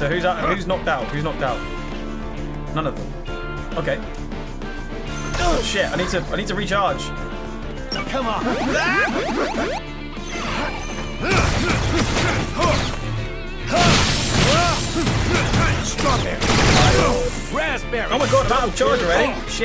So who's out, who's knocked out? Who's knocked out? None of them. Okay. Oh shit! I need to I need to recharge. Come on. Strawberry. Raspberry. Oh my god! I'm out of charge already. Oh, shit.